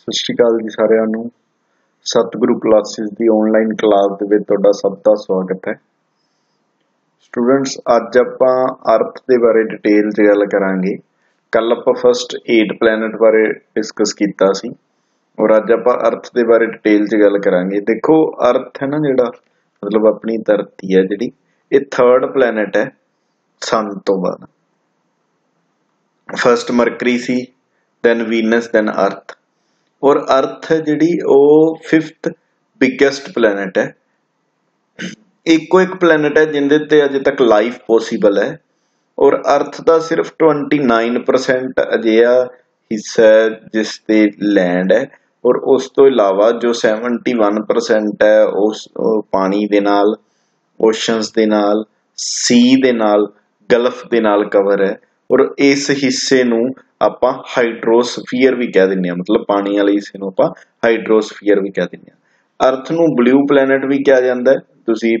ਸਤਿ ਸ਼੍ਰੀ ਅਕਾਲ ਜੀ ਸਾਰਿਆਂ ਨੂੰ। ਸਤਿਗੁਰੂ ਕਲਾਸਿਸ ਦੀ ਆਨਲਾਈਨ ਕਲਾਸ ਦੇ ਵਿੱਚ ਤੁਹਾਡਾ ਸਭ ਦਾ ਸਵਾਗਤ ਹੈ। ਸਟੂਡੈਂਟਸ ਅੱਜ ਆਪਾਂ ਅਰਥ ਦੇ ਬਾਰੇ ਡਿਟੇਲ 'ਚ ਗੱਲ ਕਰਾਂਗੇ। ਕੱਲ ਆਪਾਂ ਫਸਟ 8 ਪਲੈਨਟ ਬਾਰੇ ਡਿਸਕਸ ਕੀਤਾ ਸੀ। ਔਰ ਅੱਜ ਆਪਾਂ ਅਰਥ ਦੇ ਬਾਰੇ ਡਿਟੇਲ 'ਚ ਗੱਲ ਕਰਾਂਗੇ। ਦੇਖੋ ਅਰਥ ਹੈ ਨਾ ਜਿਹੜਾ, ਮਤਲਬ ਆਪਣੀ ਧਰਤੀ ਹੈ ਜਿਹੜੀ, ਇਹ ਥਰਡ ਪਲੈਨਟ ਹੈ ਸਨ ਤੋਂ ਬਾਅਦ। ਫਸਟ ਮਰਕਰੀ ਸੀ ਦੈਨ ਵੀਨਸ ਦੈਨ ਅਰਥ ਔਰ ਅਰਥ ਜਿਹੜੀ ਉਹ 5th ਬਿਗੇਸਟ ਪਲੈਨਟ ਹੈ। ਇੱਕੋ ਇੱਕ ਪਲੈਨਟ ਹੈ ਜਿੰਦੇ ਤੇ ਅਜੇ ਤੱਕ ਲਾਈਫ ਪੋਸੀਬਲ ਹੈ। ਔਰ ਅਰਥ ਦਾ ਸਿਰਫ 29% ਅਜਿਹਾ ਹਿੱਸਾ ਹੈ ਜਿਸ ਤੇ ਲੈਂਡ ਹੈ। ਔਰ ਉਸ ਤੋਂ ਇਲਾਵਾ ਜੋ 71% ਹੈ, ਉਸ ਪਾਣੀ ਦੇ ਨਾਲ ਓਸ਼ਨਸ ਦੇ ਨਾਲ ਸੀ ਦੇ ਨਾਲ ਗਲਫ ਦੇ ਨਾਲ ਕਵਰ ਹੈ। ਔਰ ਇਸ ਹਿੱਸੇ ਨੂੰ ਆਪਾਂ ਹਾਈਡਰੋਸਫੀਅਰ ਵੀ ਕਹਿ ਦਿੰਦੇ ਆ ਮਤਲਬ ਪਾਣੀ ਵਾਲੇ ਹਿੱਸੇ ਨੂੰ ਆਪਾਂ ਹਾਈਡਰੋਸਫੀਅਰ ਵੀ ਕਹਿ ਦਿੰਦੇ ਆ ਅਰਥ ਨੂੰ ਬਲੂ ਪਲੈਨਟ ਵੀ ਕਿਹਾ ਜਾਂਦਾ ਹੈ। ਤੁਸੀਂ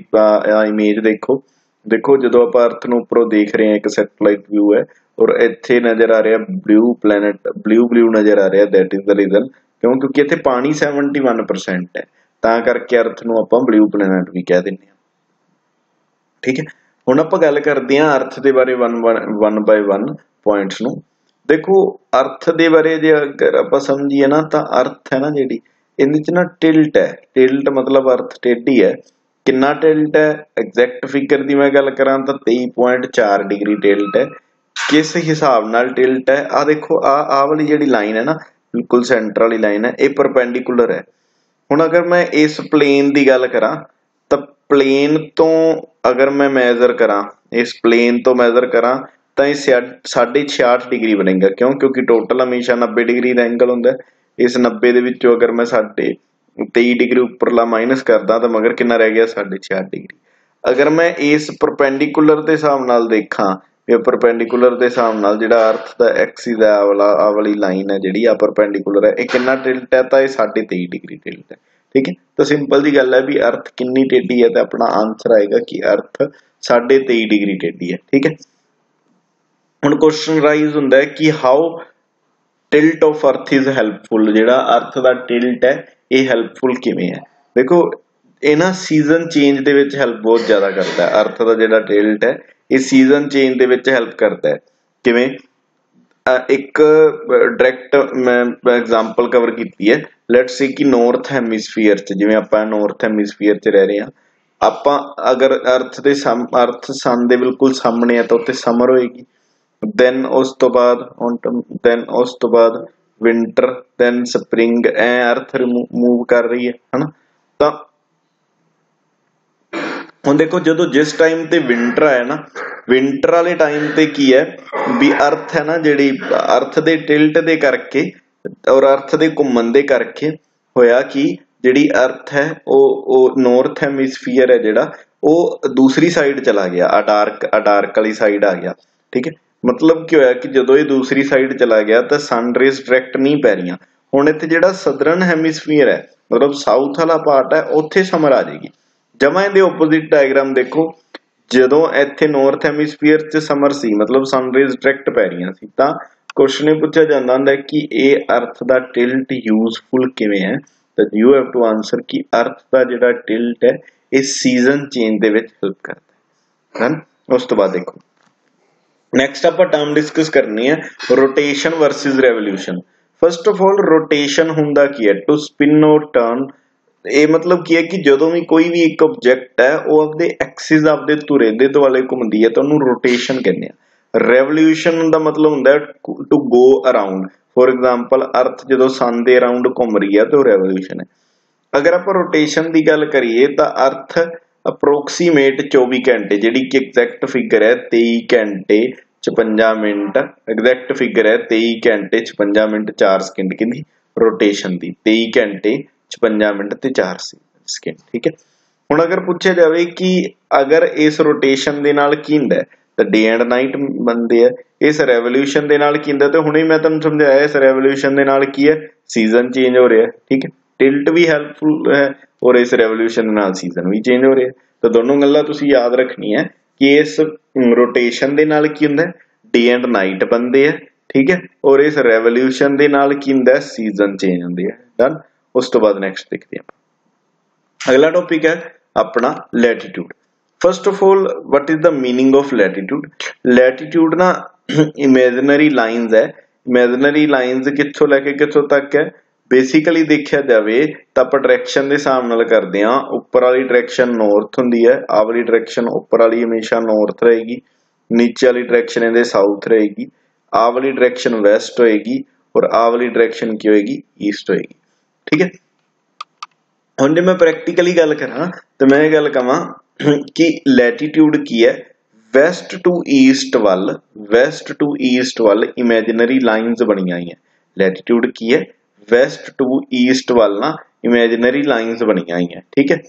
ਇਮੇਜ ਦੇਖੋ। ਦੇਖੋ, ਜਦੋਂ ਆਪਾਂ ਅਰਥ ਨੂੰ ਉੱਪਰੋਂ ਦੇਖ ਰਹੇ ਹਾਂ, ਇੱਕ ਸੈਟਲਾਈਟ ਵਿਊ ਹੈ, ਔਰ ਇੱਥੇ ਨਜ਼ਰ ਆ ਰਿਹਾ ਬਲੂ ਪਲੈਨਟ ਬਲੂ ਬਲੂ ਨਜ਼ਰ ਆ ਰਿਹਾ ਦੈਟ ਇਜ਼ ਦ ਰੀਜ਼ਨ ਕਿਉਂ? ਕਿਉਂਕਿ ਇੱਥੇ ਪਾਣੀ 71% ਹੈ। ਤਾਂ ਕਰਕੇ ਅਰਥ ਨੂੰ ਆਪਾਂ ਬਲੂ ਪਲੈਨਟ ਵੀ ਕਹਿ ਦਿੰਦੇ ਆ ਠੀਕ ਹੈ? ਹੁਣ ਆਪਾਂ ਗੱਲ ਕਰਦੇ ਹਾਂ ਅਰਥ ਦੇ ਬਾਰੇ 1 1 ਬਾਈ 1 ਪੁਆਇੰਟਸ ਨੂੰ। ਦੇਖੋ, ਅਰਥ ਦੇ ਬਾਰੇ ਜੇ ਅਗਰ ਆਪਾਂ ਸਮਝੀਏ ਨਾ, ਤਾਂ ਅਰਥ ਹੈ ਨਾ ਜਿਹੜੀ, ਇਹਦੇ ਚ ਨਾ ਟਿਲਟ ਹੈ। ਟਿਲਟ ਮਤਲਬ ਅਰਥ ਟੇਢੀ ਹੈ। ਕਿੰਨਾ ਟਿਲਟ ਹੈ? ਐਗਜ਼ੈਕਟ ਫਿਗਰ ਦੀ ਮੈਂ ਗੱਲ ਕਰਾਂ ਤਾਂ 23.4 ਡਿਗਰੀ ਟਿਲਟ ਹੈ। ਕਿਸ ਹਿਸਾਬ ਨਾਲ ਟਿਲਟ ਹੈ? ਆ ਦੇਖੋ ਆ ਆ ਵਾਲੀ ਜਿਹੜੀ ਲਾਈਨ ਹੈ ਨਾ, ਬਿਲਕੁਲ ਸੈਂਟਰ ਵਾਲੀ ਲਾਈਨ ਹੈ, ਇਹ ਪਰਪੈਂਡੀਕੂਲਰ ਹੈ। ਹੁਣ ਅਗਰ ਮੈਂ ਇਸ ਪਲੇਨ ਦੀ ਗੱਲ ਕਰਾਂ, ਤਾਂ ਪਲੇਨ ਤੋਂ ਅਗਰ ਮੈਂ ਮੈਜ਼ਰ ਕਰਾਂ, ਇਸ ਪਲੇਨ ਤੋਂ ਮੈਜ਼ਰ ਕਰਾਂ, ਤਾਂ ਇਹ 66 ਡਿਗਰੀ ਬਣੇਗਾ। ਕਿਉਂ? ਕਿਉਂਕਿ ਟੋਟਲ ਹਮੇਸ਼ਾ 90 ਡਿਗਰੀ ਦਾ ਐਂਗਲ ਹੁੰਦਾ ਇਸ 90 ਦੇ ਵਿੱਚੋਂ ਅਗਰ ਮੈਂ 23 ਡਿਗਰੀ ਉੱਪਰਲਾ ਮਾਈਨਸ ਕਰਦਾ, ਤਾਂ ਮਗਰ ਕਿੰਨਾ ਰਹਿ ਗਿਆ? 66 ਡਿਗਰੀ। ਅਗਰ ਮੈਂ ਇਸ ਪਰਪੈਂਡੀਕੂਲਰ ਦੇ ਹਿਸਾਬ ਨਾਲ ਦੇਖਾਂ ਇਹ ਪਰਪੈਂਡੀਕੂਲਰ ਦੇ ਹਿਸਾਬ ਨਾਲ ਜਿਹੜਾ ਅਰਥ ਦਾ ਐਕਸਿਸ ਹੈ ਆ ਵਾਲਾ ਆ ਵਾਲੀ ਲਾਈਨ ਹੈ ਜਿਹੜੀ ਆ ਪਰਪੈਂਡੀਕੂਲਰ ਹੈ, ਇਹ ਕਿੰਨਾ ਟਿਲਟ ਹੈ? ਤਾਂ ਇਹ 23 ਡਿਗਰੀ ਟਿਲਟ ਹੈ। ਠੀਕ ਹੈ? ਤਾਂ ਸਿੰਪਲ ਦੀ ਗੱਲ ਹੈ ਵੀ ਅਰਥ ਕਿੰਨੀ ਟੇਢੀ ਹੈ ਤਾਂ ਆਪਣਾ ਆਨਸਰ ਆਏਗਾ ਕਿ ਅਰਥ 23 ਡਿਗਰੀ ਟੇਢੀ ਹੈ, ਠੀਕ ਹੈ? ਹੁਣ ਕੁਐਸਚਨ ਰਾਈਜ਼ ਹੁੰਦਾ ਹੈ ਕਿ how tilt of earth is helpful ਜਿਹੜਾ ਅਰਥ ਦਾ ਟਿਲਟ ਹੈ, ਇਹ ਹੈਲਪਫੁਲ ਕਿਵੇਂ ਹੈ? ਦੇਖੋ, ਇਹ ਨਾ ਸੀਜ਼ਨ ਚੇਂਜ ਦੇ ਵਿੱਚ ਹੈਲਪ ਬਹੁਤ ਜ਼ਿਆਦਾ ਕਰਦਾ ਹੈ। ਅਰਥ ਦਾ ਜਿਹੜਾ ਟਿਲਟ ਹੈ, ਇਹ ਸੀਜ਼ਨ ਚੇਂਜ ਦੇ ਵਿੱਚ ਹੈਲਪ ਕਰਦਾ ਹੈ। ਕਿਵੇਂ? ਇੱਕ ਡਾਇਰੈਕਟ ਮੈਂ ਐਗਜ਼ਾਮਪਲ ਕਵਰ ਕੀਤੀ ਹੈ। ਲੈਟਸ ਸੇ ਕਿ ਨਾਰਥ ਹੈਮਿਸਫੀਅਰ ਚ, ਜਿਵੇਂ ਆਪਾਂ ਨਾਰਥ ਹੈਮਿਸਫੀਅਰ ਚ ਰਹਿ ਰਹੇ ਹਾਂ, ਆਪਾਂ ਅਗਰ ਅਰਥ ਦੇ ਅਰਥ ਸਨ ਦੇ ਬਿਲਕੁਲ ਸਾਹਮਣੇ ਆ ਤਾਂ ਉੱਥੇ ਸਮਰ ਹੋਏਗੀ। ਦੈਨ ਉਸ ਤੋਂ ਬਾਅਦ ਔਟਮ ਦੈਨ ਉਸ ਤੋਂ ਬਾਅਦ ਵਿੰਟਰ ਦੈਨ ਸਪ੍ਰਿੰਗ ਐ ਅਰਥ ਮੂਵ ਕਰ ਰਹੀ ਹੈ, ਹਨਾ? ਤਾਂ ਹੁਣ ਦੇਖੋ ਜਦੋਂ ਜਿਸ ਟਾਈਮ ਤੇ ਵਿੰਟਰ ਆਇਆ ਨਾ ਵਿੰਟਰ ਵਾਲੇ ਟਾਈਮ ਤੇ ਕੀ ਹੈ? ਵੀ ਅਰਥ ਹੈ ਨਾ ਜਿਹੜੀ ਅਰਥ ਦੇ ਟਿਲਟ ਦੇ ਕਰਕੇ ਔਰ ਅਰਥ ਦੇ ਘੁੰਮਣ ਦੇ ਕਰਕੇ ਹੋਇਆ ਕਿ ਜਿਹੜੀ ਅਰਥ ਹੈ, ਉਹ ਉਹ ਨਾਰਥ ਹੈਮਿਸਫੀਅਰ ਹੈ ਜਿਹੜਾ, ਉਹ ਦੂਸਰੀ ਸਾਈਡ ਚਲਾ ਗਿਆ ਅਡਾਰਕ ਅਡਾਰਕ ਵਾਲੀ ਸਾਈਡ ਆ ਗਿਆ, ਠੀਕ ਹੈ? ਮਤਲਬ ਕੀ ਹੋਇਆ ਕਿ ਜਦੋਂ ਇਹ ਦੂਸਰੀ ਸਾਈਡ ਚਲਾ ਗਿਆ ਤਾਂ ਸਨ ਰੇਜ਼ ਡਾਇਰੈਕਟ ਨਹੀਂ ਪੈ ਰਹੀਆਂ। ਹੁਣ ਇੱਥੇ ਜਿਹੜਾ ਸਦਰਨ ਹੈਮਿਸਫੀਅਰ ਹੈ, ਮਤਲਬ ਸਾਊਥ ਵਾਲਾ ਪਾਰਟ ਹੈ, ਉੱਥੇ ਸਮਰ ਆ ਜਾਏਗੀ। ਜਮਾ ਇਹਦੇ ਆਪੋਜ਼ਿਟ ਡਾਇਗਰਾਮ ਦੇਖੋ, ਜਦੋਂ ਇੱਥੇ ਨਾਰਥ ਹੈਮਿਸਫੀਅਰ 'ਚ ਸਮਰ ਸੀ, ਮਤਲਬ ਸਨ ਰੇਜ਼ ਡਾਇਰੈਕਟ ਪੈ ਰਹੀਆਂ ਸੀ, ਤਾਂ ਕੁਐਸਚਨ ਇਹ ਪੁੱਛਿਆ ਜਾਂਦਾ ਹੁੰਦਾ ਕਿ ਇਹ ਅਰਥ ਦਾ ਟਿਲਟ ਯੂਜ਼ਫੁਲ ਕਿਵੇਂ ਹੈ? ਤਾਂ ਯੂ ਹੈਵ ਟੂ ਆਨਸਰ ਕਿ ਅਰਥ ਦਾ ਜਿਹੜਾ ਟਿਲਟ ਹੈ, ਇਹ ਸੀਜ਼ਨ ਚੇਂਜ ਦੇ ਵਿੱਚ ਹੈਲਪ ਕਰਦਾ ਹੈ। ਉਸ ਤੋਂ ਬਾਅਦ ਦੇਖੋ। ਨੈਕਸਟ ਆਪਾਂ ਟਰਮ ਡਿਸਕਸ ਕਰਨੀ ਹੈ rotation versus revolution first of all rotation ਹੁੰਦਾ ਕੀ ਹੈ? ਟੂ ਸਪਿਨ অর ਟਰਨ ਇਹ ਮਤਲਬ ਕੀ ਹੈ ਕਿ ਜਦੋਂ ਵੀ ਕੋਈ ਵੀ ਇੱਕ ਆਬਜੈਕਟ ਹੈ, ਉਹ ਆਪਦੇ ਐਕਸਿਸ ਆਪਦੇ ਧੁਰੇ ਦੇ ਦੁਆਲੇ ਘੁੰਮਦੀ ਹੈ ਤਾਂ ਉਹਨੂੰ ਰੋਟੇਸ਼ਨ ਕਹਿੰਦੇ ਆ। ਰੈਵੋਲੂਸ਼ਨ ਦਾ ਮਤਲਬ ਹੁੰਦਾ to go around for example earth ਜਦੋਂ ਸਨ ਦੇ ਅਰਾਊਂਡ ਘੁੰਮ ਰਹੀ ਹੈ ਤਾਂ ਉਹ ਰੈਵੋਲੂਸ਼ਨ ਹੈ। ਅਗਰ ਆਪਾਂ ਰੋਟੇਸ਼ਨ ਦੀ ਗੱਲ ਕਰੀਏ ਤਾਂ ਅਰਥ ਅਪਰੋਕਸੀਮੇਟ 24 ਘੰਟੇ, ਜਿਹੜੀ ਕਿ ਐਗਜ਼ੈਕਟ ਫਿਗਰ ਹੈ 23 ਘੰਟੇ 56 ਮਿੰਟ ਐਗਜ਼ੈਕਟ ਫਿਗਰ ਹੈ 23 ਘੰਟੇ 56 ਮਿੰਟ 4 ਸਕਿੰਟ ਕਿੰਨੀ? ਰੋਟੇਸ਼ਨ ਦੀ। 23 ਘੰਟੇ 56 ਮਿੰਟ ਤੇ 4 ਸਕਿੰਟ ਠੀਕ ਹੈ। ਹੁਣ ਅਗਰ ਪੁੱਛਿਆ ਜਾਵੇ ਕਿ ਅਗਰ ਇਸ ਰੋਟੇਸ਼ਨ ਦੇ ਨਾਲ ਕੀ ਹੁੰਦਾ ਤਾਂ ਡੇ ਐਂਡ ਨਾਈਟ ਬੰਦੇ ਆ। ਇਸ ਰੈਵੋਲੂਸ਼ਨ ਦੇ ਨਾਲ ਕੀ ਹੁੰਦਾ ਤੇ ਹੁਣੇ ਮੈਂ ਤੁਹਾਨੂੰ ਸਮਝਾਇਆ, ਇਸ ਰੈਵੋਲੂਸ਼ਨ ਦੇ ਨਾਲ ਕੀ ਹੈ ਸੀਜ਼ਨ ਚੇਂਜ ਹੋ ਰਿਹਾ, ਠੀਕ ਹੈ। ਟਿਲਟ ਵੀ ਹੈਲਪਫੁਲ ਹੈ ਔਰ ਇਸ ਰੈਵੋਲੂਸ਼ਨ ਦੇ ਨਾਲ ਸੀਜ਼ਨ ਵੀ ਚੇਂਜ ਹੋ ਰਿਹਾ। ਤਾਂ ਦੋਨੋਂ ਗੱਲਾਂ ਤੁਸੀਂ ਯਾਦ ਰੱਖਣੀਆਂ, ਕਿ ਇਸ ਰੋਟੇਸ਼ਨ ਦੇ ਨਾਲ ਕੀ ਹੁੰਦਾ ਡੇ ਐਂਡ ਨਾਈਟ ਬੰਦੇ ਆ, ਠੀਕ ਹੈ। ਔਰ ਇਸ ਰੈਵੋਲੂਸ਼ਨ ਦੇ ਨਾਲ ਕੀ ਹੁੰਦਾ ਸੀਜ਼ਨ ਚੇਂਜ ਹੁੰਦੇ ਹੈ। ਡਨ ਉਸ ਤੋਂ ਬਾਅਦ ਨੈਕਸਟ ਦੇਖਦੇ ਹਾਂ ਅਗਲਾ ਟੌਪਿਕ ਹੈ ਆਪਣਾ latitude first of all what is the meaning of latitude latitude ਨਾ ਇਮੇਜਿਨਰੀ ਲਾਈਨਸ ਹੈ ਇਮੇਜਿਨਰੀ ਲਾਈਨਸ ਕਿੱਥੋਂ ਲੈ ਕੇ ਕਿੱਥੋਂ ਤੱਕ ਹੈ ਬੇਸਿਕਲੀ ਦੇਖਿਆ ਜਾਵੇ ਤਾਂ ਆਪਾਂ ਡਾਇਰੈਕਸ਼ਨ ਦੇ ਹਿਸਾਬ ਨਾਲ ਕਰਦੇ ਆ ਉੱਪਰ ਵਾਲੀ ਡਾਇਰੈਕਸ਼ਨ ਨਾਰਥ ਹੁੰਦੀ ਹੈ ਆਹ ਵਾਲੀ ਡਾਇਰੈਕਸ਼ਨ ਉੱਪਰ ਵਾਲੀ ਹਮੇਸ਼ਾ ਨਾਰਥ ਰਹੇਗੀ ਨੀਚੇ ਵਾਲੀ ਡਾਇਰੈਕਸ਼ਨ ਇਹਦੇ ਸਾਊਥ ਰਹੇਗੀ ਆਹ ਵਾਲੀ ਡਾਇਰੈਕਸ਼ਨ ਵੈਸਟ ਹੋਏਗੀ ਔਰ ਆਹ ਵਾਲੀ ਡਾਇਰੈਕਸ਼ਨ ਕੀ ਹੋਏਗੀ ਈਸਟ ਹੋਏਗੀ ਠੀਕ ਹੈ? ਹੁਣ ਜੇ ਮੈਂ ਪ੍ਰੈਕਟੀਕਲੀ ਗੱਲ ਕਰਾਂ, ਤਾਂ ਮੈਂ ਇਹ ਗੱਲ ਕਹਾਂ ਕਿ ਲੈਟੀਟਿਊਡ ਕੀ ਹੈ? ਵੈਸਟ ਟੂ ਈਸਟ ਵੱਲ ਵੈਸਟ ਟੂ ਈਸਟ ਵੱਲ ਇਮੇਜਿਨਰੀ ਲਾਈਨਸ ਬਣੀਆਂ ਆਈਆਂ ਲੈਟੀਟਿਊਡ ਕੀ ਹੈ? ਵੈਸਟ ਟੂ ਈਸਟ ਵੱਲ ਨਾ ਇਮੇਜਿਨਰੀ ਲਾਈਨਸ ਬਣੀਆਂ ਆਈਆਂ ਠੀਕ ਹੈ?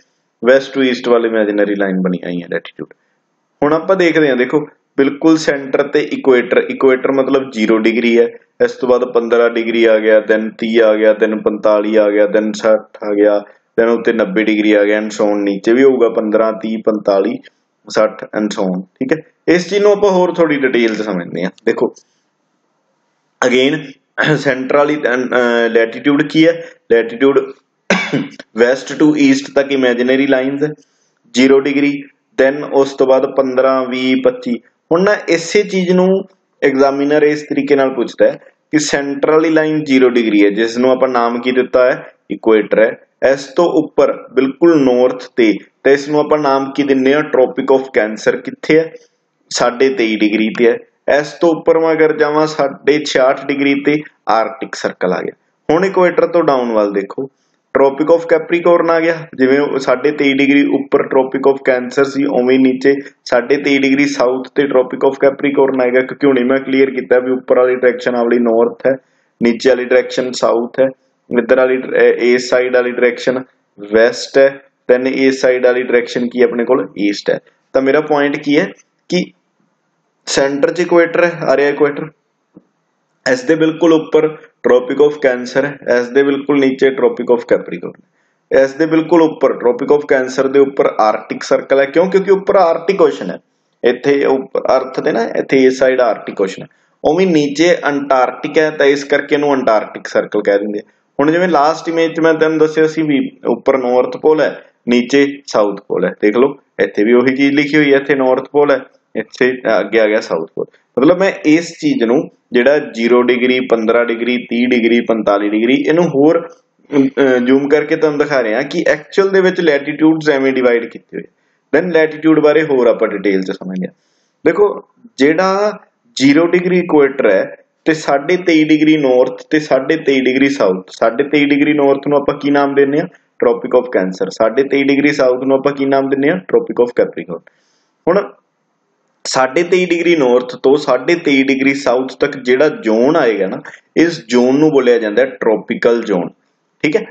ਵੈਸਟ ਟੂ ਈਸਟ ਵੱਲ ਇਮੇਜਿਨਰੀ ਲਾਈਨ ਬਣੀਆਂ ਆਈਆਂ ਲੈਟੀਟਿਊਡ ਹੁਣ ਆਪਾਂ ਦੇਖਦੇ ਹਾਂ, ਦੇਖੋ, ਬਿਲਕੁਲ ਸੈਂਟਰ ਤੇ ਇਕੁਏਟਰ ਇਕੁਏਟਰ ਮਤਲਬ 0 ਡਿਗਰੀ ਹੈ। ਇਸ ਤੋਂ ਬਾਅਦ 15 ਡਿਗਰੀ ਆ ਗਿਆ ਦੈਨ 30 ਆ ਗਿਆ ਦੈਨ 45 ਆ ਗਿਆ ਦੈਨ 60 ਆ ਗਿਆ ਦੈਨ ਉੱਤੇ 90 ਡਿਗਰੀ ਆ ਗਿਆ ਐਂਡ ਸੋ ਨੀਚੇ ਵੀ ਹੋਊਗਾ 15 30 45 60 ਐਂਡ ਸੋ ਠੀਕ ਹੈ? ਇਸ ਚੀਜ਼ ਨੂੰ ਆਪਾਂ ਹੋਰ ਥੋੜੀ ਡਿਟੇਲ ਚ ਸਮਝਦੇ ਹਾਂ। ਦੇਖੋ ਅਗੇਨ ਸੈਂਟਰ ਵਾਲੀ ਲੈਟੀਟਿਊਡ ਕੀ ਹੈ? ਲੈਟੀਟਿਊਡ ਵੈਸਟ ਟੂ ਈਸਟ ਤੱਕ ਇਮੇਜਿਨਰੀ ਲਾਈਨਸ ਹੈ 0 ਡਿਗਰੀ ਦੈਨ ਉਸ ਤੋਂ ਬਾਅਦ 15 20 25 ਹੁਣ ਨਾ ਇਸੇ ਚੀਜ਼ ਨੂੰ ਐਗਜ਼ਾਮੀਨਰ ਇਸ ਤਰੀਕੇ ਨਾਲ ਪੁੱਛਦਾ ਹੈ ਕਿ ਸੈਂਟਰ ਵਾਲੀ ਲਾਈਨ 0 ਡਿਗਰੀ ਹੈ ਜਿਸ ਨੂੰ ਆਪਾਂ ਨਾਮ ਕੀ ਦਿੱਤਾ ਹੈ? ਇਕੁਏਟਰ ਹੈ। ਇਸ ਤੋਂ ਉੱਪਰ ਬਿਲਕੁਲ ਨਾਰਥ ਤੇ ਤੇ ਇਸ ਨੂੰ ਆਪਾਂ ਨਾਮ ਕੀ ਦਿੰਨੇ ਆ ਟ੍ਰੋਪਿਕ ਆਫ ਕੈਂਸਰ ਕਿੱਥੇ ਹੈ? 23.5 ਡਿਗਰੀ ਤੇ ਹੈ। ਇਸ ਤੋਂ ਉੱਪਰ ਮੈਂ ਅਗਰ ਜਾਵਾਂ 66 ਡਿਗਰੀ ਤੇ ਆਰਕਟਿਕ ਸਰਕਲ ਆ ਗਿਆ। ਹੁਣ ਇਕੁਏਟਰ ਤੋਂ ਡਾਊਨ ਵੱਲ ਦੇਖੋ। ਟ੍ਰੋਪਿਕ ਆਫ ਕੈਪਰੀਕੋਰਨ ਆ ਗਿਆ। ਜਿਵੇਂ 23 ਡਿਗਰੀ ਉੱਪਰ ਟ੍ਰੋਪਿਕ ਆਫ ਕੈਂਸਰ ਸੀ, ਉਵੇਂ ਨੀਚੇ 23 ਡਿਗਰੀ ਸਾਊਥ ਤੇ ਟ੍ਰੋਪਿਕ ਆਫ ਕੈਪਰੀਕੋਰਨ ਆਏਗਾ ਕਿਉਂਕਿ ਹੁਣੇ ਮੈਂ ਕਲੀਅਰ ਕੀਤਾ ਵੀ ਉੱਪਰ ਵਾਲੀ ਡਾਇਰੈਕਸ਼ਨ ਵਾਲੀ ਨਾਰਥ ਹੈ। ਨੀਚੇ ਵਾਲੀ ਡਾਇਰੈਕਸ਼ਨ ਸਾਊਥ ਹੈ। ਇੱਧਰ ਵਾਲੀ ਇਸ ਸਾਈਡ ਵਾਲੀ ਡਾਇਰੈਕਸ਼ਨ ਵੈਸਟ ਹੈ। ਦੈਨ ਇਸ ਸਾਈਡ ਵਾਲੀ ਡਾਇਰੈਕਸ਼ਨ ਕੀ ਆਪਣੇ ਕੋਲ? ਈਸਟ ਹੈ। ਤਾਂ ਮੇਰਾ ਪੁਆਇੰਟ ਕੀ ਹੈ? ਕਿ ਸੈਂਟਰ 'ਚ ਇਕੁਏਟਰ ਹੈ, ਆ ਰਿਹਾ ਇਕੁਏਟਰ ਇਸ ਦੇ ਬਿਲਕੁਲ ਉੱਪਰ ਟ੍ਰੋਪਿਕ ਆਫ ਕੈਂਸਰ ਹੈ। ਇਸ ਦੇ ਬਿਲਕੁਲ ਨੀਚੇ ਟ੍ਰੋਪਿਕ ਆਫ ਕੈਪਰੀਕੋਰਨ ਇਸ ਦੇ ਬਿਲਕੁਲ ਉੱਪਰ ਟ੍ਰੋਪਿਕ ਆਫ ਕੈਂਸਰ ਦੇ ਉੱਪਰ ਆਰਕਟਿਕ ਸਰਕਲ ਹੈ। ਕਿਉਂ? ਕਿਉਂਕਿ ਉੱਪਰ ਆਰਕਟਿਕ ਓਸ਼ਨ ਹੈ। ਇੱਥੇ ਉੱਪਰ ਅਰਥ ਤੇ ਨਾ, ਇੱਥੇ ਇਸ ਸਾਈਡ ਆਰਕਟਿਕ ਓਸ਼ਨ ਹੈ। ਉਵੇਂ ਨੀਚੇ ਅੰਟਾਰਕਟਿਕ ਹੈ ਤਾਂ ਇਸ ਕਰਕੇ ਇਹਨੂੰ ਅੰਟਾਰਕਟਿਕ ਸਰਕਲ ਕਹਿ ਦਿੰਦੇ ਹੁਣ ਜਿਵੇਂ ਲਾਸਟ ਇਮੇਜ 'ਚ ਮੈਂ ਤੁਹਾਨੂੰ ਦੱਸਿਆ ਸੀ ਵੀ ਉੱਪਰ ਨਾਰਥ ਪੋਲ ਹੈ, ਨੀਚੇ ਸਾਊਥ ਪੋਲ ਹੈ। ਦੇਖ ਲਓ, ਇੱਥੇ ਵੀ ਉਹੀ ਚੀਜ਼ ਲਿਖੀ ਹੋਈ ਹੈ, ਇੱਥੇ ਨਾਰਥ ਪੋਲ ਹੈ, ਇੱਥੇ ਅੱਗੇ ਆ ਗਿਆ ਸਾਊਥ ਪੋਲ ਮਤਲਬ ਮੈਂ ਇਸ ਚੀਜ਼ ਨੂੰ ਜਿਹੜਾ 0 ਡਿਗਰੀ 15 ਡਿਗਰੀ 30 ਡਿਗਰੀ 45 ਡਿਗਰੀ, ਇਹਨੂੰ ਹੋਰ ਜ਼ੂਮ ਕਰਕੇ ਤੁਹਾਨੂੰ ਦਿਖਾ ਰਿਹਾ ਕਿ ਐਕਚੁਅਲ ਦੇ ਵਿੱਚ ਲੈਟੀਟਿਊਡਸ ਐਵੇਂ ਡਿਵਾਈਡ ਕੀਤੇ ਹੋਏ। ਦੈਨ ਲੈਟੀਟਿਊਡ ਬਾਰੇ ਹੋਰ ਆਪਾਂ ਡਿਟੇਲ ਚ ਸਮਝਦੇ ਹਾਂ। ਦੇਖੋ, ਜਿਹੜਾ 0 ਡਿਗਰੀ ਇਕੁਏਟਰ ਹੈ, ਤੇ 23.5 ਡਿਗਰੀ ਨਾਰਥ ਤੇ 23.5 ਡਿਗਰੀ ਸਾਊਥ 23.5 ਡਿਗਰੀ ਨਾਰਥ ਨੂੰ ਆਪਾਂ ਕੀ ਨਾਮ ਦਿੰਦੇ ਆ tropic of cancer 23.5 degree south ਨੂੰ ਆਪਾਂ ਕੀ ਨਾਮ ਦਿੰਦੇ ਆ ਟ੍ਰੋਪਿਕ ਆਫ ਕੈਪਰੀਕੋਰਨ ਹੁਣ 23.5 ਡਿਗਰੀ ਨਾਰਥ ਤੋਂ 23.5 ਡਿਗਰੀ ਸਾਊਥ ਤੱਕ ਜਿਹੜਾ ਜ਼ੋਨ ਆਏਗਾ ਨਾ, ਇਸ ਜ਼ੋਨ ਨੂੰ ਬੋਲਿਆ ਜਾਂਦਾ ਹੈ ਟ੍ਰੋਪੀਕਲ ਜ਼ੋਨ ਠੀਕ ਹੈ?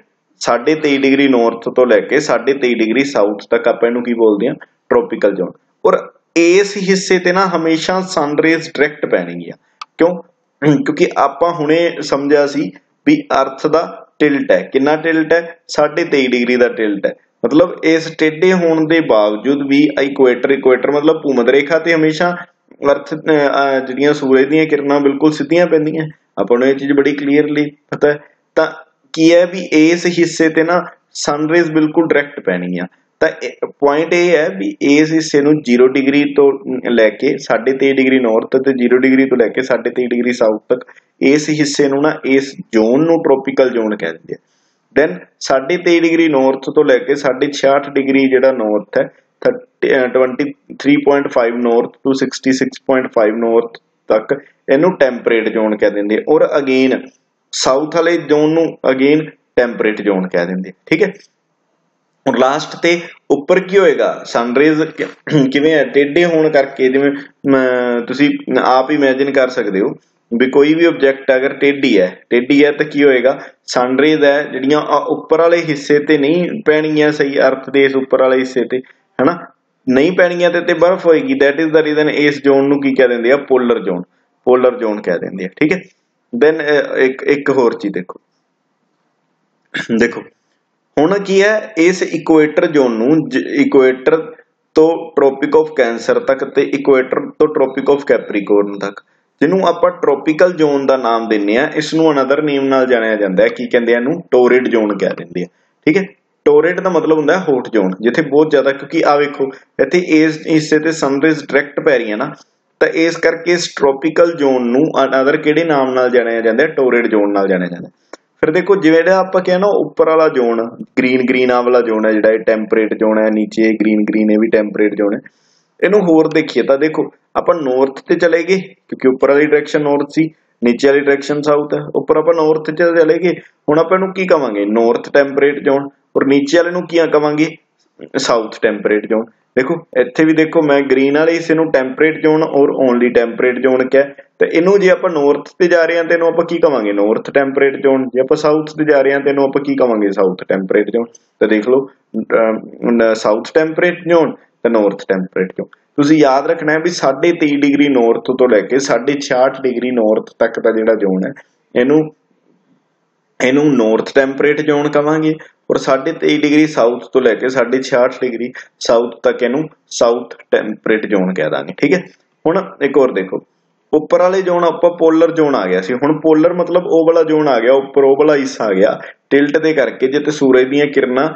23.5 ਡਿਗਰੀ ਨਾਰਥ ਤੋਂ ਲੈ ਕੇ 23.5 ਡਿਗਰੀ ਸਾਊਥ ਤੱਕ ਆਪਾਂ ਇਹਨੂੰ ਕੀ ਬੋਲਦੇ ਆ ਟ੍ਰੋਪੀਕਲ ਜ਼ੋਨ ਔਰ ਇਸ ਹਿੱਸੇ ਤੇ ਨਾ ਹਮੇਸ਼ਾ ਸਨ ਰੇਜ਼ ਡਾਇਰੈਕਟ ਪੈਣਗੀਆਂ। ਕਿਉਂ? ਕਿਉਂਕਿ ਆਪਾਂ ਹੁਣੇ ਸਮਝਿਆ ਸੀ ਵੀ ਅਰਥ ਦਾ ਟਿਲਟ ਹੈ। ਕਿੰਨਾ ਟਿਲਟ ਹੈ? 23.5 ਡਿਗਰੀ ਦਾ ਟਿਲਟ ਹੈ। ਮਤਲਬ ਇਸ ਟੇਢੇ ਹੋਣ ਦੇ ਬਾਵਜੂਦ ਵੀ ਇਕੁਏਟਰ ਇਕੁਏਟਰ ਮਤਲਬ ਭੂਮਧ ਰੇਖਾ ਤੇ ਹਮੇਸ਼ਾ ਅਰਥ ਜਿਹੜੀਆਂ ਸੂਰਜ ਦੀਆਂ ਕਿਰਨਾਂ ਬਿਲਕੁਲ ਸਿੱਧੀਆਂ ਪੈਂਦੀਆਂ। ਆਪਾਂ ਨੂੰ ਇਹ ਚੀਜ਼ ਬੜੀ ਕਲੀਅਰਲੀ ਪਤਾ ਤਾਂ ਕੀ ਹੈ ਵੀ ਇਸ ਹਿੱਸੇ ਤੇ ਨਾ ਸਨਰੇਜ਼ ਬਿਲਕੁਲ ਡਾਇਰੈਕਟ ਪੈਣੀ ਆ ਤਾਂ ਪੁਆਇੰਟ ਇਹ ਹੈ ਵੀ ਇਸ ਹਿੱਸੇ ਨੂੰ 0 ਡਿਗਰੀ ਤੋਂ ਲੈ ਕੇ 23.5 ਡਿਗਰੀ ਨਾਰਥ ਤੇ 0 ਡਿਗਰੀ ਤੋਂ ਲੈ ਕੇ 23.5 ਡਿਗਰੀ ਸਾਊਥ ਤੱਕ ਇਸ ਹਿੱਸੇ ਨੂੰ ਨਾ ਇਸ ਜ਼ੋਨ ਨੂੰ ਟ੍ਰੋਪੀਕਲ ਜ਼ੋਨ ਕਹਿੰਦੇ ਆ। ਦੈਨ 23.5 ਡਿਗਰੀ ਨਾਰਥ ਤੋਂ ਲੈ ਕੇ 66 ਡਿਗਰੀ ਜਿਹੜਾ ਨਾਰਥ ਹੈ 23.5 ਨਾਰਥ ਟੂ 66.5 ਨਾਰਥ ਤੱਕ ਇਹਨੂੰ ਟੈਂਪਰੇਟ ਜ਼ੋਨ ਕਹਿ ਦਿੰਦੇ ਔਰ ਅਗੇਨ ਸਾਊਥ ਵਾਲੇ ਜ਼ੋਨ ਨੂੰ ਅਗੇਨ ਟੈਂਪਰੇਟ ਜ਼ੋਨ ਕਹਿ ਦਿੰਦੇ ਠੀਕ ਹੈ? ਹੁਣ ਲਾਸਟ ਤੇ ਉੱਪਰ ਕੀ ਹੋਏਗਾ? ਸਨਰੇਜ਼ ਕਿਵੇਂ ਹੈ? ਟੇਢੇ ਹੋਣ ਕਰਕੇ ਜਿਵੇਂ ਤੁਸੀਂ ਆਪ ਇਮੇਜਿਨ ਕਰ ਸਕਦੇ ਹੋ। ਵੀ ਕੋਈ ਵੀ ਆਬਜੈਕਟ ਅਗਰ ਟੇਢੀ ਹੈ ਟੇਢੀ ਹੈ ਤਾਂ ਕੀ ਹੋਏਗਾ? ਸਨਰੇਜ਼ ਹੈ, ਜਿਹੜੀਆਂ ਉੱਪਰ ਵਾਲੇ ਹਿੱਸੇ ਤੇ ਨਹੀਂ ਪੈਣੀਆਂ ਸਹੀ ਅਰਥ ਦੇ ਇਸ ਉੱਪਰ ਵਾਲੇ ਹਿੱਸੇ ਤੇ, ਹਨਾ? ਨਹੀਂ ਪੈਣੀਆਂ ਤੇ ਤੇ ਬਰਫ਼ ਹੋਏਗੀ ਦੈਟ ਇਜ਼ ਦਾ ਰੀਜ਼ਨ ਇਸ ਜ਼ੋਨ ਨੂੰ ਕੀ ਕਹਿ ਦਿੰਦੇ ਆ? ਪੋਲਰ ਜ਼ੋਨ ਪੋਲਰ ਜ਼ੋਨ ਕਹਿ ਦਿੰਦੇ ਆ, ਠੀਕ ਹੈ? ਦੈਨ ਇੱਕ ਇੱਕ ਹੋਰ ਚੀਜ਼ ਦੇਖੋ। ਦੇਖੋ, ਹੁਣ ਕੀ ਹੈ? ਇਸ ਇਕੁਏਟਰ ਜ਼ੋਨ ਨੂੰ ਇਕੁਏਟਰ ਤੋਂ ਟ੍ਰੋਪਿਕ ਆਫ ਕੈਂਸਰ ਤੱਕ ਤੇ ਇਕੁਏਟਰ ਤੋਂ ਟ੍ਰੋਪਿਕ ਆਫ ਕੈਪਰੀਕੋਰਨ ਤੱਕ। ਜਿਹਨੂੰ ਆਪਾਂ ਟ੍ਰੋਪੀਕਲ ਜ਼ੋਨ ਦਾ ਨਾਮ ਦਿੰਨੇ ਆ ਇਸ ਨੂੰ ਅਨਦਰ ਨੇਮ ਨਾਲ ਜਾਣਿਆ ਜਾਂਦਾ ਹੈ, ਕੀ ਕਹਿੰਦੇ ਆ ਇਹਨੂੰ? ਟੋਰਿਡ ਜ਼ੋਨ ਕਹਿ ਦਿੰਦੇ ਆ, ਠੀਕ ਹੈ? ਟੋਰਿਡ ਦਾ ਮਤਲਬ ਹੁੰਦਾ ਹੈ ਹੌਟ ਜ਼ੋਨ ਜਿੱਥੇ ਬਹੁਤ ਜ਼ਿਆਦਾ, ਕਿਉਂਕਿ ਆ ਵੇਖੋ, ਇੱਥੇ ਇਸ ਹਿੱਸੇ ਤੇ ਸਨਰੇਜ਼ ਡਾਇਰੈਕਟ ਪੈ ਰਹੀਆਂ ਨਾ, ਤਾਂ ਇਸ ਕਰਕੇ ਇਸ ਟ੍ਰੋਪੀਕਲ ਜ਼ੋਨ ਨੂੰ ਅਨਦਰ ਕਿਹੜੇ ਨਾਮ ਨਾਲ ਜਾਣਿਆ ਜਾਂਦਾ ਹੈ? ਟੋਰਿਡ ਜ਼ੋਨ ਨਾਲ ਜਾਣਿਆ ਜਾਂਦਾ ਫਿਰ ਦੇਖੋ ਜਿਵੇਂ ਜਿਹੜਾ ਆਪਾਂ ਕਿਹਾ ਨਾ, ਉੱਪਰ ਵਾਲਾ ਜ਼ੋਨ ਗ੍ਰੀਨ ਗ੍ਰੀਨ ਆ ਵਾਲਾ ਜ਼ੋਨ ਹੈ ਜਿਹੜਾ, ਇਹ ਟੈਂਪਰੇਟ ਜ਼ੋਨ ਹੈ, ਨੀਚੇ ਗ੍ਰੀਨ ਗ੍ਰੀਨ ਇਹ ਵੀ ਟੈਂਪਰੇਟ ਜ਼ੋਨ ਹੈ। ਇਹਨੂੰ ਹੋਰ ਦੇਖੀਏ ਤਾਂ ਦੇਖੋ, ਆਪਾਂ ਨਾਰਥ ਤੇ ਚਲੇ ਗਏ, ਕਿਉਂਕਿ ਉੱਪਰ ਵਾਲੀ ਡਾਇਰੈਕਸ਼ਨ ਨਾਰਥ ਸੀ, ਨੀਚੇ ਵਾਲੀ ਡਾਇਰੈਕਸ਼ਨ ਸਾਊਥ ਹੈ ਉੱਪਰ ਆਪਾਂ ਨਾਰਥ ਚ ਚਲੇ ਗਏ। ਹੁਣ ਆਪਾਂ ਇਹਨੂੰ ਕੀ ਕਵਾਂਗੇ? ਨਾਰਥ ਟੈਂਪਰੇਟ ਜ਼ੋਨ ਔਰ ਨੀਚੇ ਵਾਲੇ ਨੂੰ ਕੀ ਕਵਾਂਗੇ? ਸਾਊਥ ਟੈਂਪਰੇਟ ਜ਼ੋਨ ਦੇਖੋ, ਇੱਥੇ ਵੀ ਦੇਖੋ, ਮੈਂ ਗ੍ਰੀਨ ਵਾਲੇ ਹਿੱਸੇ ਨੂੰ ਟੈਂਪਰੇਟ ਜ਼ੋਨ ਔਰ ਓਨਲੀ ਟੈਂਪਰੇਟ ਜ਼ੋਨ ਕਿਹਾ। ਤੇ ਇਹਨੂੰ ਜੇ ਆਪਾਂ ਨਾਰਥ ਤੇ ਜਾ ਰਹੇ ਹਾਂ, ਤੇ ਇਹਨੂੰ ਆਪਾਂ ਕੀ ਕਵਾਂਗੇ? ਨਾਰਥ ਟੈਂਪਰੇਟ ਜ਼ੋਨ ਜੇ ਆਪਾਂ ਸਾਊਥ ਤੇ ਜਾ ਰਹੇ ਹਾਂ, ਤੇ ਇਹਨੂੰ ਆਪਾਂ ਕੀ ਕਵਾਂਗੇ? ਸਾਊਥ ਟੈਂਪਰੇਟ ਜ਼ੋਨ ਤਾਂ ਦੇਖ ਲਓ ਸਾਊਥ ਟੈਂਪਰੇਟ ਜ਼ੋਨ ਤੇ ਨਾਰਥ ਟੈਂਪਰੇਟ ਜ਼ੋਨ ਤੁਸੀਂ ਯਾਦ ਰੱਖਣਾ ਹੈ ਵੀ 23.5 ਡਿਗਰੀ ਨਾਰਥ ਤੋਂ ਲੈ ਕੇ 66 ਡਿਗਰੀ ਨਾਰਥ ਤੱਕ ਦਾ ਜਿਹੜਾ ਜ਼ੋਨ ਹੈ, ਇਹਨੂੰ ਇਹਨੂੰ ਨਾਰਥ ਟੈਂਪਰੇਟ ਜ਼ੋਨ ਕਵਾਂਗੇ ਔਰ 23.5 ਡਿਗਰੀ ਸਾਊਥ ਤੋਂ ਲੈ ਕੇ 66 ਡਿਗਰੀ ਸਾਊਥ ਤੱਕ ਇਹਨੂੰ ਸਾਊਥ ਟੈਂਪਰੇਟ ਜ਼ੋਨ ਕਹਿ ਦਾਂਗੇ, ਠੀਕ ਹੈ? ਹੁਣ ਇੱਕ ਹੋਰ ਦੇਖੋ, ਉੱਪਰ ਵਾਲੇ ਜ਼ੋਨ ਆਪਾਂ ਪੋਲਰ ਜ਼ੋਨ ਆ ਗਿਆ ਸੀ, ਹੁਣ ਪੋਲਰ ਮਤਲਬ ਉਹ ਵਾਲਾ ਜ਼ੋਨ ਆ ਗਿਆ, ਉੱਪਰ ਉਹ ਵਾਲਾ ਹਿੱਸਾ ਆ ਗਿਆ ਟਿਲਟ ਦੇ ਕਰਕੇ ਜਿੱਥੇ ਸੂਰਜ ਦੀਆਂ ਕਿਰਨਾਂ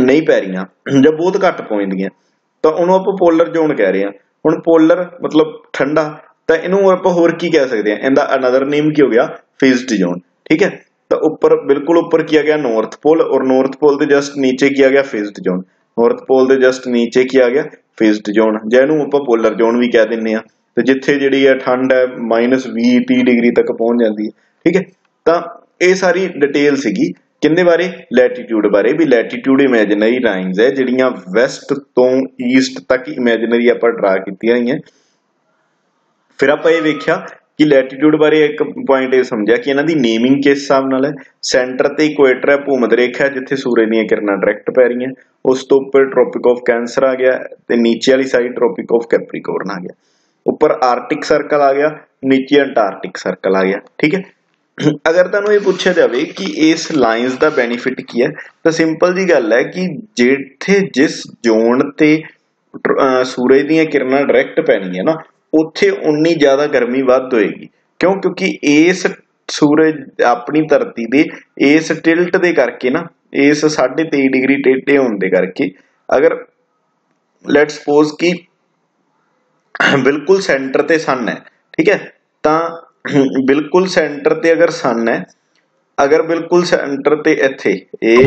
ਨਹੀਂ ਪੈ ਰਹੀਆਂ ਜਾਂ ਬਹੁਤ ਘੱਟ ਪਹੁੰਚਦੀਆਂ ਤਾਂ ਉਹਨੂੰ ਆਪਾਂ ਪੋਲਰ ਜ਼ੋਨ ਕਹਿ ਰਹੇ ਹਾਂ। ਹੁਣ ਪੋਲਰ ਮਤਲਬ ਠੰਡਾ, ਤਾਂ ਇਹਨੂੰ ਆਪਾਂ ਹੋਰ ਕੀ ਕਹਿ ਸਕਦੇ ਹਾਂ? ਇਹਦਾ ਅਨਦਰ ਨੇਮ ਕੀ ਹੋ ਗਿਆ? ਫਿਜ਼ਡ ਜ਼ੋਨ ਠੀਕ ਹੈ? ਤਾਂ ਉੱਪਰ, ਬਿਲਕੁਲ ਉੱਪਰ ਕੀ ਗਿਆ? ਨਾਰਥ ਪੋਲ ਔਰ ਨਾਰਥ ਪੋਲ ਦੇ ਜਸਟ ਨੀਚੇ ਕੀ ਗਿਆ? ਫਿਜ਼ਡ ਜ਼ੋਨ ਨਾਰਥ ਪੋਲ ਦੇ ਜਸਟ ਨੀਚੇ ਕੀ ਗਿਆ? ਫਿਜ਼ਡ ਜ਼ੋਨ ਜਿਹਨੂੰ ਆਪਾਂ ਪੋਲਰ ਜ਼ੋਨ ਵੀ ਕਹਿ ਦਿੰਨੇ ਆ ਤੇ ਜਿੱਥੇ ਜਿਹੜੀ ਹੈ ਠੰਡ ਹੈ -20 30 ਡਿਗਰੀ ਤੱਕ ਪਹੁੰਚ ਜਾਂਦੀ ਹੈ, ਠੀਕ ਹੈ? ਤਾਂ ਇਹ ਸਾਰੀ ਡਿਟੇਲ ਸੀਗੀ। ਕਿੰਨੇ ਬਾਰੇ? ਲੈਟੀਟਿਊਡ ਬਾਰੇ। ਵੀ ਲੈਟੀਟਿਊਡ ਇਮੇਜਿਨਰੀ ਲਾਈਨਸ ਹੈ, ਜਿਹੜੀਆਂ ਵੈਸਟ ਤੋਂ ਈਸਟ ਤੱਕ ਇਮੇਜਿਨਰੀ ਆਪਾਂ ਡਰਾ ਕੀਤੀਆਂ ਹੋਈਆਂ। ਫਿਰ ਆਪਾਂ ਇਹ ਵੇਖਿਆ ਕਿ ਲੈਟੀਟਿਊਡ ਬਾਰੇ ਇੱਕ ਪੁਆਇੰਟ ਇਹ ਸਮਝਿਆ ਕਿ ਇਹਨਾਂ ਦੀ ਨੇਮਿੰਗ ਕਿਸ ਹਿਸਾਬ ਨਾਲ ਹੈ। ਸੈਂਟਰ ਤੇ ਇਕੁਏਟਰ ਹੈ, ਭੂਮਧ ਰੇਖਾ ਜਿੱਥੇ ਸੂਰਜ ਦੀਆਂ ਕਿਰਨਾਂ ਡਾਇਰੈਕਟ ਪੈ ਰਹੀਆਂ। ਉਸ ਤੋਂ ਉੱਪਰ ਟ੍ਰੋਪਿਕ ਆਫ ਕੈਂਸਰ ਆ ਗਿਆ ਤੇ ਨੀਚੇ ਵਾਲੀ ਸਾਈਡ ਟ੍ਰੋਪਿਕ ਆਫ ਕੈਪਰੀਕੋਰਨ ਆ ਗਿਆ। ਉੱਪਰ ਆਰਟਿਕ ਸਰਕਲ ਆ ਗਿਆ, ਨੀਚੇ ਅੰਟਾਰਕਟਿਕ ਸਰਕਲ ਆ ਗਿਆ। ਠੀਕ ਹੈ? ਅਗਰ ਤੁਹਾਨੂੰ ਇਹ ਪੁੱਛਿਆ ਜਾਵੇ ਕਿ ਇਸ ਲਾਈਨਸ ਦਾ ਬੈਨੀਫਿਟ ਕੀ ਹੈ, ਤਾਂ ਸਿੰਪਲ ਜੀ ਗੱਲ ਹੈ ਕਿ ਜਿੱਥੇ ਜਿਸ ਜ਼ੋਨ ਤੇ ਸੂਰਜ ਦੀਆਂ ਕਿਰਨਾਂ ਡਾਇਰੈਕਟ ਪੈਣੀਆਂ ਨਾ, ਉੱਥੇ ਉਨੀ ਜ਼ਿਆਦਾ ਗਰਮੀ ਵੱਧ ਹੋਏਗੀ। ਕਿਉਂ? ਕਿਉਂਕਿ ਇਸ ਸੂਰਜ ਆਪਣੀ ਧਰਤੀ ਦੇ, ਇਸ ਟਿਲਟ ਦੇ ਕਰਕੇ ਨਾ, ਇਸ 23.5 ਡਿਗਰੀ ਟੇਢੇ ਹੋਣ ਦੇ ਕਰਕੇ, ਅਗਰ ਲੈਟਸ ਸਪੋਜ਼ ਕਿ ਬਿਲਕੁਲ ਸੈਂਟਰ ਤੇ ਸਨ ਹੈ, ਠੀਕ ਹੈ, ਤਾਂ ਬਿਲਕੁਲ ਸੈਂਟਰ ਤੇ ਅਗਰ ਸਨ ਹੈ, ਅਗਰ ਬਿਲਕੁਲ ਸੈਂਟਰ ਤੇ ਇੱਥੇ ਇਹ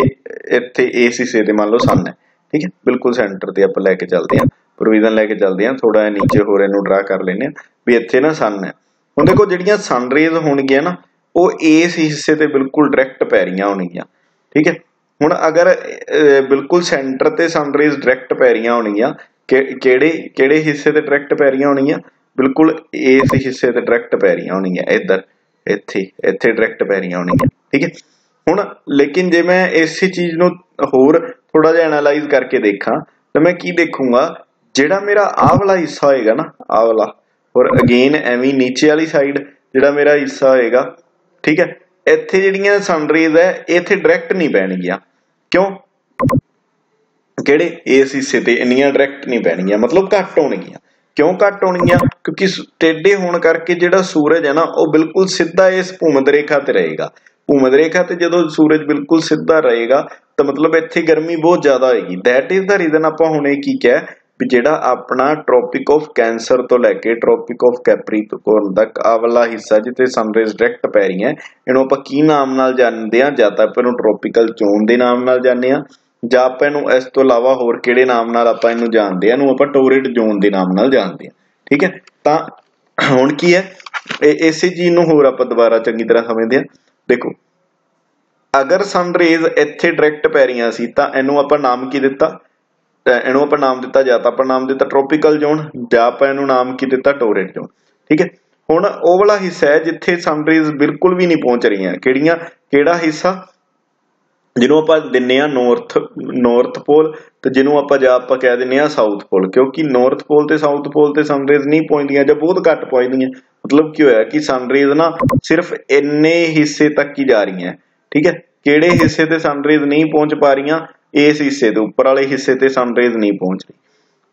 ਇੱਥੇ ਇਸ ਹਿੱਸੇ ਤੇ ਮੰਨ ਲਓ ਸਨ ਹੈ, ਠੀਕ ਹੈ? ਬਿਲਕੁਲ ਸੈਂਟਰ ਤੇ ਆਪਾਂ ਲੈ ਕੇ ਚੱਲਦੇ ਹਾਂ ਪ੍ਰੋਵੀਜ਼ਨ ਲੈ ਕੇ ਚੱਲਦੇ ਹਾਂ ਥੋੜਾ ਜਿਹਾ ਨੀਚੇ ਹੋਰ ਇਹਨੂੰ ਡਰਾ ਕਰ ਲੈਨੇ ਆ ਵੀ ਇੱਥੇ ਨਾ ਸਨ ਹੈ। ਹੁਣ ਦੇਖੋ ਜਿਹੜੀਆਂ ਸਨ ਰੇਜ਼ ਹੋਣਗੀਆਂ ਨਾ, ਉਹ ਇਸ ਹਿੱਸੇ ਤੇ ਬਿਲਕੁਲ ਡਾਇਰੈਕਟ ਪੈ ਰਹੀਆਂ ਹੋਣਗੀਆਂ, ਠੀਕ ਹੈ? ਹੁਣ ਅਗਰ ਬਿਲਕੁਲ ਸੈਂਟਰ ਤੇ ਸਨ ਰੇਜ਼ ਡਾਇਰੈਕਟ ਪੈ ਰਹੀਆਂ ਹੋਣਗੀਆਂ ਕਿਹੜੇ ਕਿਹੜੇ ਹਿੱਸੇ ਤੇ ਡਾਇਰੈਕਟ ਪੈ ਰਹੀਆਂ ਹੋਣਗੀਆਂ? ਬਿਲਕੁਲ ਇਸ ਹਿੱਸੇ ਤੇ ਡਾਇਰੈਕਟ ਪੈ ਰਹੀਆਂ ਹੋਣਗੀਆਂ ਇੱਧਰ, ਇੱਥੇ ਇੱਥੇ ਡਾਇਰੈਕਟ ਪੈ ਰਹੀਆਂ ਹੋਣਗੀਆਂ ਠੀਕ ਹੈ? ਹੁਣ ਲੇਕਿਨ ਜੇ ਮੈਂ ਇਸੇ ਚੀਜ਼ ਨੂੰ ਹੋਰ ਥੋੜਾ ਜਿਹਾ ਐਨਾਲਾਈਜ਼ ਕਰਕੇ ਦੇਖਾਂ, ਤਾਂ ਮੈਂ ਕੀ ਦੇਖੂੰਗਾ? ਜਿਹੜਾ ਮੇਰਾ ਆਹ ਵਾਲਾ ਹਿੱਸਾ ਹੋਏਗਾ ਨਾ ਆਹ ਵਾਲਾ ਔਰ ਅਗੇਨ ਐਵੇਂ ਨੀਚੇ ਵਾਲੀ ਸਾਈਡ ਜਿਹੜਾ ਮੇਰਾ ਹਿੱਸਾ ਹੋਏਗਾ, ਠੀਕ ਹੈ? ਇੱਥੇ ਜਿਹੜੀਆਂ ਸਨਰੇਜ਼ ਹੈ, ਇੱਥੇ ਡਾਇਰੈਕਟ ਨਹੀਂ ਪੈਣਗੀਆਂ। ਕਿਉਂ? ਕਿਹੜੇ? ਇਸ ਹਿੱਸੇ ਤੇ ਇੰਨੀਆਂ ਡਾਇਰੈਕਟ ਨਹੀਂ ਪੈਣਗੀਆਂ, ਮਤਲਬ ਘੱਟ ਹੋਣਗੀਆਂ। ਕਿਉਂ ਘੱਟ ਹੋਣਗੀਆਂ? ਕਿਉਂਕਿ ਟੇਢੇ ਹੋਣ ਕਰਕੇ ਜਿਹੜਾ ਸੂਰਜ ਹੈ ਨਾ, ਉਹ ਬਿਲਕੁਲ ਸਿੱਧਾ ਇਸ ਭੂਮਧ ਰੇਖਾ ਤੇ ਰਹੇਗਾ। ਭੂਮਧ ਰੇਖਾ ਤੇ ਜਦੋਂ ਸੂਰਜ ਬਿਲਕੁਲ ਸਿੱਧਾ ਰਹੇਗਾ, ਤਾਂ ਮਤਲਬ ਇੱਥੇ ਗਰਮੀ ਬਹੁਤ ਜ਼ਿਆਦਾ ਹੋਏਗੀ। ਥੈਟ ਇਜ਼ ਦਾ ਰੀਜ਼ਨ ਆਪਾਂ ਹੁਣੇ ਕੀ ਕਿਹਾ, ਵੀ ਜਿਹੜਾ ਆਪਣਾ ਟ੍ਰੋਪਿਕ ਆਫ ਕੈਂਸਰ ਤੋਂ ਲੈ ਕੇ ਟ੍ਰੋਪਿਕ ਆਫ ਕੈਪਰੀਕੋਰਨ ਤੱਕ ਆ ਵਾਲਾ ਹਿੱਸਾ ਜਿੱਥੇ ਸਨਰੇਜ਼ ਡਾਇਰੈਕਟ ਪੈ ਰਹੀਆਂ, ਇਹਨੂੰ ਆਪਾਂ ਕੀ ਨਾਮ ਨਾਲ ਜਾਣਦੇ ਆ ਜਾਂ ਤਾਂ ਆਪਾਂ ਇਹਨੂੰ ਟ੍ਰੋਪੀਕਲ ਜ਼ੋਨ ਦੇ ਨਾਮ ਨਾਲ ਜਾਣਦੇ ਆ ਜਾਂ ਆਪਾਂ ਇਹਨੂੰ ਇਸ ਤੋਂ ਇਲਾਵਾ ਹੋਰ ਕਿਹੜੇ ਨਾਮ ਨਾਲ ਆਪਾਂ ਇਹਨੂੰ ਜਾਣਦੇ ਆ? ਇਹਨੂੰ ਆਪਾਂ ਟੋਰਿਡ ਜ਼ੋਨ ਦੇ ਨਾਮ ਨਾਲ ਜਾਣਦੇ ਆ। ਠੀਕ ਹੈ? ਤਾਂ ਹੁਣ ਕੀ ਹੈ? ਇਸੇ ਚੀਜ਼ ਨੂੰ ਹੋਰ ਆਪਾਂ ਦੁਬਾਰਾ ਚੰਗੀ ਤਰ੍ਹਾਂ ਸਮਝਦੇ ਆ ਦੇਖੋ, ਅਗਰ ਸਨ ਰੇਜ਼ ਇੱਥੇ ਡਾਇਰੈਕਟ ਪੈ ਰਹੀਆਂ ਸੀ, ਤਾਂ ਇਹਨੂੰ ਆਪਾਂ ਨਾਮ ਕੀ ਦਿੱਤਾ? ਇਹਨੂੰ ਆਪਾਂ ਨਾਮ ਦਿੱਤਾ ਜਾਂ ਤਾਂ ਆਪਾਂ ਨਾਮ ਦਿੱਤਾ ਟ੍ਰੋਪੀਕਲ ਜ਼ੋਨ ਜਾਂ ਆਪਾਂ ਇਹਨੂੰ ਨਾਮ ਕੀ ਦਿੱਤਾ ਟੋਰਿਡ ਜ਼ੋਨ ਠੀਕ ਹੈ? ਹੁਣ ਉਹ ਵਾਲਾ ਹਿੱਸਾ ਹੈ ਜਿੱਥੇ ਸਨ ਰੇਜ਼ ਬਿਲਕੁਲ ਵੀ ਨਹੀਂ ਪਹੁੰਚ ਰਹੀਆਂ। ਕਿਹੜੀਆਂ? ਕਿਹੜਾ ਹਿੱਸਾ? ਜਿਹਨੂੰ ਆਪਾਂ ਦਿੰਨੇ ਆ ਨਾਰਥ ਨਾਰਥ ਪੋਲ ਤੇ ਜਿਹਨੂੰ ਆਪਾਂ ਜਾਂ ਆਪਾਂ ਕਹਿ ਦਿੰਨੇ ਆ ਸਾਊਥ ਪੋਲ ਕਿਉਂਕਿ ਨਾਰਥ ਪੋਲ ਤੇ ਸਾਊਥ ਪੋਲ ਤੇ ਸਨਰੇਜ਼ ਨਹੀਂ ਪਹੁੰਚਦੀਆਂ ਜਾਂ ਬਹੁਤ ਘੱਟ ਪਹੁੰਚਦੀਆਂ। ਮਤਲਬ ਕੀ ਹੋਇਆ ਕਿ ਸਨਰੇਜ਼ ਨਾ ਸਿਰਫ ਇੰਨੇ ਹਿੱਸੇ ਤੱਕ ਹੀ ਜਾ ਰਹੀਆਂ ਠੀਕ ਹੈ? ਕਿਹੜੇ ਹਿੱਸੇ ਤੇ ਸਨਰੇਜ਼ ਨਹੀਂ ਪਹੁੰਚ ਪਾ ਰਹੀਆਂ? ਇਸ ਹਿੱਸੇ ਦੇ ਉੱਪਰ ਵਾਲੇ ਹਿੱਸੇ ਤੇ ਸਨਰੇਜ਼ ਨਹੀਂ ਪਹੁੰਚ ਰਹੀ।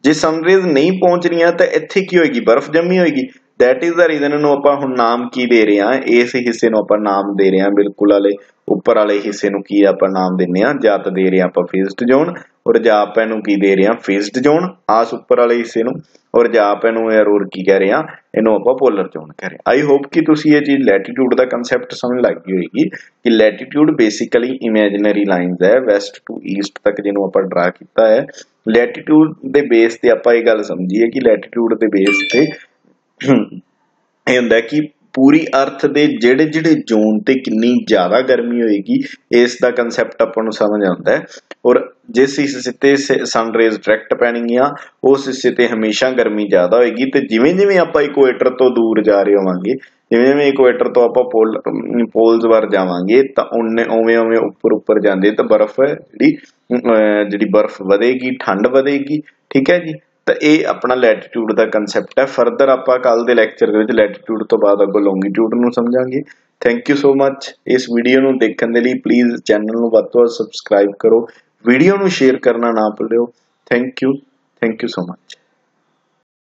ਜੇ ਸਨਰੇਜ਼ ਨਹੀਂ ਪਹੁੰਚ ਰਹੀਆਂ ਤਾਂ ਇੱਥੇ ਕੀ ਹੋਏਗੀ? ਬਰਫ਼ ਜੰਮੀ ਹੋਏਗੀ। That is the reason ਇਹਨੂੰ ਆਪਾਂ ਹੁਣ ਨਾਮ ਕੀ ਦੇ ਰਹੇ ਹਾਂ। ਇਸ ਹਿੱਸੇ ਨੂੰ ਆਪਾਂ ਨਾਮ ਦੇ ਰਹੇ ਹਾਂ। ਬਿਲਕੁਲ ਵਾਲੇ, ਉੱਪਰ ਵਾਲੇ ਹਿੱਸੇ ਨੂੰ ਕੀ ਆਪਾਂ ਨਾਮ ਦਿੰਨੇ ਆ ਜਾਂ ਤਾਂ ਦੇ ਰਹੇ ਆਪਾਂ ਫਿਜ਼ਡ ਜ਼ੋਨ ਔਰ ਜਾਂ ਆਪਾਂ ਇਹਨੂੰ ਕੀ ਦੇ ਰਹੇ ਹਾਂ? ਫਿਜ਼ਡ ਜ਼ੋਨ ਆਸ ਉੱਪਰ ਵਾਲੇ ਹਿੱਸੇ ਨੂੰ ਔਰ ਜਾਂ ਆਪਾਂ ਇਹਨੂੰ ਐਰੋਰ ਕੀ ਕਹਿ ਰਹੇ ਹਾਂ? ਇਹਨੂੰ ਆਪਾਂ ਪੋਲਰ ਜ਼ੋਨ ਕਹਿ ਰਹੇ ਆਈ ਹੋਪ ਕਿ ਤੁਸੀਂ ਇਹ ਚੀਜ਼ ਲੈਟੀਟਿਊਡ ਦਾ ਕਨਸੈਪਟ ਸਮਝ ਲੱਗ ਗਈ ਹੋਏਗੀ ਕਿ ਲੈਟੀਟਿਊਡ ਬੇਸਿਕਲੀ ਇਮੇਜਿਨਰੀ ਲਾਈਨਸ ਹੈ। ਵੈਸਟ ਟੂ ਈਸਟ ਤੱਕ ਜਿਹਨੂੰ ਆਪਾਂ ਡਰਾ ਕੀਤਾ ਹੈ। ਲੈਟੀਟਿਊਡ ਦੇ ਬੇਸ ਤੇ ਆਪਾਂ ਇਹ ਗੱਲ ਸਮਝੀਏ ਕਿ ਲੈਟੀਟਿਊਡ ਦੇ ਬੇਸ ਤੇ ਇਹ ਹੁੰਦਾ ਕਿ ਪੂਰੀ ਅਰਥ ਦੇ ਜਿਹੜੇ ਜਿਹੜੇ ਜ਼ੋਨ ਤੇ ਕਿੰਨੀ ਜ਼ਿਆਦਾ ਗਰਮੀ ਹੋਏਗੀ, ਇਸ ਦਾ ਕਨਸੈਪਟ ਆਪਾਂ ਨੂੰ ਸਮਝ ਆਉਂਦਾ ਹੈ। ਔਰ ਜਿਸ ਹਿੱਸੇ ਤੇ ਸਨ ਰੇਜ਼ ਡਾਇਰੈਕਟ ਪੈਣਗੀਆਂ, ਉਸ ਹਿੱਸੇ ਤੇ ਹਮੇਸ਼ਾ ਗਰਮੀ ਜ਼ਿਆਦਾ ਹੋਏਗੀ ਤੇ ਜਿਵੇਂ ਜਿਵੇਂ ਆਪਾਂ ਇਕੁਏਟਰ ਤੋਂ ਦੂਰ ਜਾ ਰਹੇ ਹੋਵਾਂਗੇ, ਜਿਵੇਂ ਜਿਵੇਂ ਇਕੁਏਟਰ ਤੋਂ ਆਪਾਂ ਪੋਲ ਪੋਲਸ ਵੱਲ ਜਾਵਾਂਗੇ, ਤਾਂ ਉਹਨੇ ਉਵੇਂ ਉਵੇਂ ਉੱਪਰ ਉੱਪਰ ਜਾਂਦੇ ਤਾਂ ਬਰਫ਼ ਜਿਹੜੀ ਜਿਹੜੀ ਬਰਫ਼ ਵਧੇਗੀ, ਠੰਡ ਵਧੇਗੀ, ਠੀਕ ਹੈ ਜੀ? ਤਾਂ ਇਹ ਆਪਣਾ ਲੈਟੀਟਿਊਡ ਦਾ ਕਨਸੈਪਟ ਹੈ। ਫਰਦਰ ਆਪਾਂ ਕੱਲ ਦੇ ਲੈਕਚਰ ਦੇ ਵਿੱਚ ਲੈਟੀਟਿਊਡ ਤੋਂ ਬਾਅਦ ਅੱਗੋਂ ਲੌਂਗੀਟਿਊਡ ਨੂੰ ਸਮਝਾਂਗੇ। ਥੈਂਕ ਯੂ ਸੋ ਮੱਚ ਇਸ ਵੀਡੀਓ ਨੂੰ ਦੇਖਣ ਦੇ ਲਈ ਪਲੀਜ਼ ਚੈਨਲ ਨੂੰ ਵੱਧ ਤੋਂ ਵੱਧ ਸਬਸਕ੍ਰਾਈਬ ਕਰੋ। ਵੀਡੀਓ ਨੂੰ ਸ਼ੇਅਰ ਕਰਨਾ ਨਾ ਭੁੱਲਿਓ। Thank you thank you so much